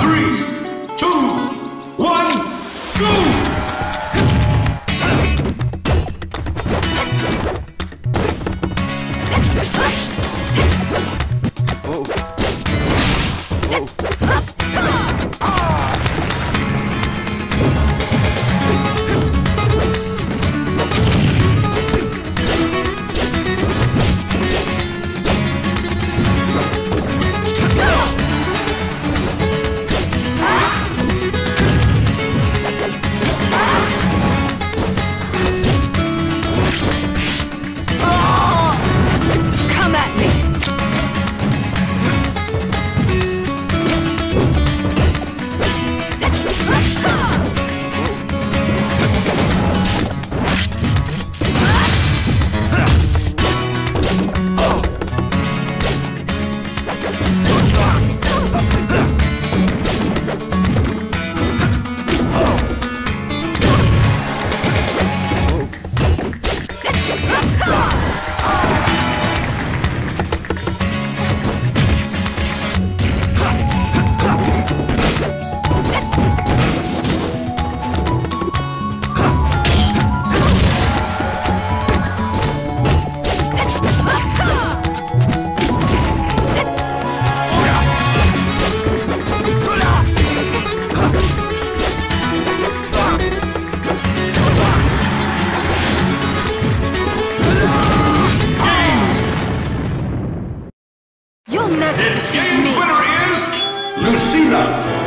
Three, two, one, go! Whoa. Whoa. Ah! never this game's winner is Lucina.